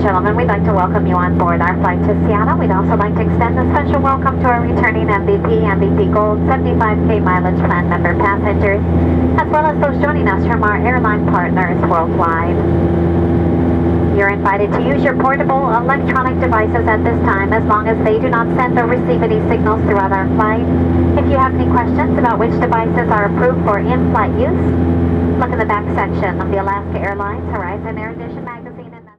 Gentlemen, we'd like to welcome you on board our flight to Seattle. We'd also like to extend a special welcome to our returning MVP, MVP Gold 75K mileage plan member passengers, as well as those joining us from our airline partners worldwide. You're invited to use your portable electronic devices at this time as long as they do not send or receive any signals throughout our flight. If you have any questions about which devices are approved for in-flight use, look in the back section of the Alaska Airlines Horizon Air Edition magazine.